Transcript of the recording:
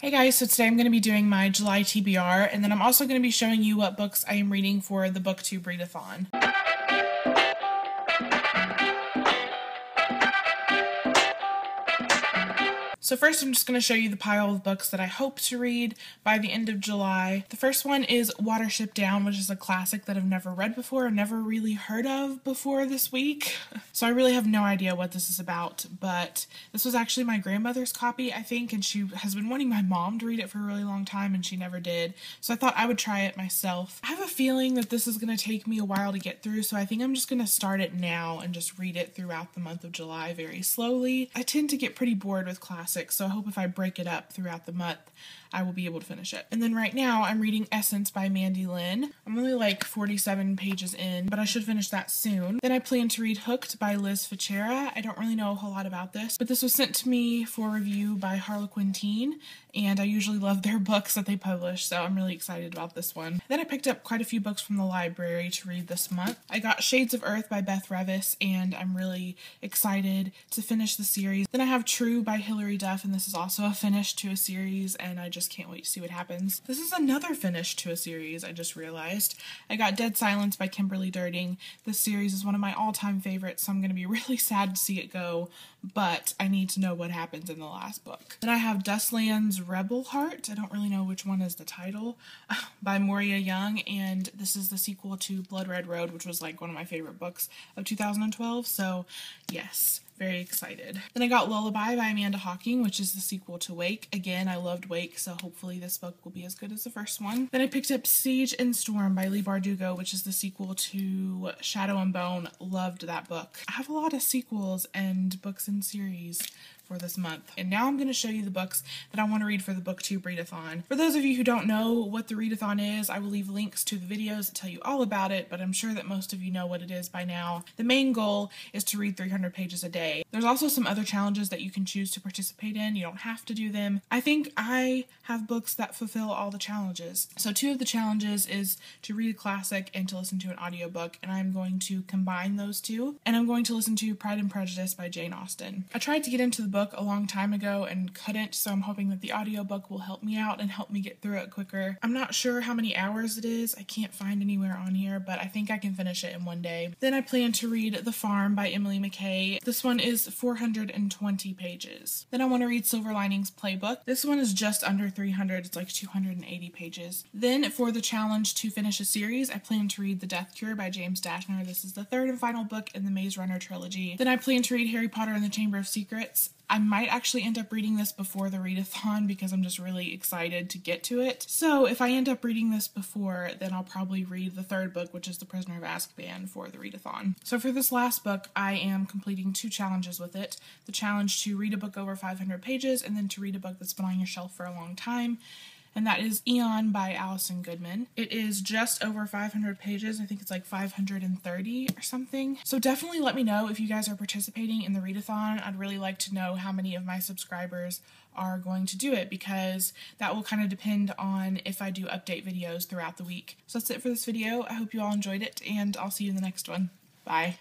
Hey guys, so today I'm going to be doing my July TBR, and then I'm also going to be showing you what books I am reading for the BookTube Readathon. So first I'm just going to show you the pile of books that I hope to read by the end of July. The first one is Watership Down, which is a classic that I've never read before or never really heard of before this week. So I really have no idea what this is about, but this was actually my grandmother's copy, I think, and she has been wanting my mom to read it for a really long time and she never did. So I thought I would try it myself. I have a feeling that this is going to take me a while to get through, so I think I'm just going to start it now and just read it throughout the month of July very slowly. I tend to get pretty bored with classics so I hope if I break it up throughout the month, I will be able to finish it. And then right now, I'm reading Essence by Mandy Lynn. I'm only like 47 pages in, but I should finish that soon. Then I plan to read Hooked by Liz Fichera. I don't really know a whole lot about this, but this was sent to me for review by Harlequin Teen, and I usually love their books that they publish, so I'm really excited about this one. Then I picked up quite a few books from the library to read this month. I got Shades of Earth by Beth Revis, and I'm really excited to finish the series. Then I have True by Hilary Duff, and this is also a finish to a series, and I just can't wait to see what happens. This is another finish to a series, I just realized. I got Dead Silence by Kimberly Derting. This series is one of my all-time favorites, so I'm going to be really sad to see it go, but I need to know what happens in the last book. Then I have Dustland's Rebel Heart. I don't really know which one is the title, by Moira Young, and this is the sequel to Blood Red Road, which was like one of my favorite books of 2012, so yes very excited. Then I got Lullaby by Amanda Hocking, which is the sequel to Wake. Again, I loved Wake, so hopefully this book will be as good as the first one. Then I picked up Siege and Storm by Leigh Bardugo, which is the sequel to Shadow and Bone. Loved that book. I have a lot of sequels and books in series for this month. And now I'm going to show you the books that I want to read for the BookTube Readathon. For those of you who don't know what the Readathon is, I will leave links to the videos that tell you all about it, but I'm sure that most of you know what it is by now. The main goal is to read 300 pages a day. There's also some other challenges that you can choose to participate in. You don't have to do them. I think I have books that fulfill all the challenges. So two of the challenges is to read a classic and to listen to an audiobook, and I'm going to combine those two, and I'm going to listen to Pride and Prejudice by Jane Austen. I tried to get into the book book a long time ago and couldn't, so I'm hoping that the audiobook will help me out and help me get through it quicker. I'm not sure how many hours it is. I can't find anywhere on here, but I think I can finish it in one day. Then I plan to read The Farm by Emily McKay. This one is 420 pages. Then I want to read Silver Linings Playbook. This one is just under 300. It's like 280 pages. Then for the challenge to finish a series, I plan to read The Death Cure by James Dashner. This is the third and final book in the Maze Runner trilogy. Then I plan to read Harry Potter and the Chamber of Secrets. I might actually end up reading this before the readathon because I'm just really excited to get to it. So if I end up reading this before, then I'll probably read the third book, which is The Prisoner of Azkaban, for the readathon. So for this last book, I am completing two challenges with it. The challenge to read a book over 500 pages and then to read a book that's been on your shelf for a long time and that is Eon by Alison Goodman. It is just over 500 pages. I think it's like 530 or something. So definitely let me know if you guys are participating in the readathon. I'd really like to know how many of my subscribers are going to do it because that will kind of depend on if I do update videos throughout the week. So that's it for this video. I hope you all enjoyed it and I'll see you in the next one. Bye.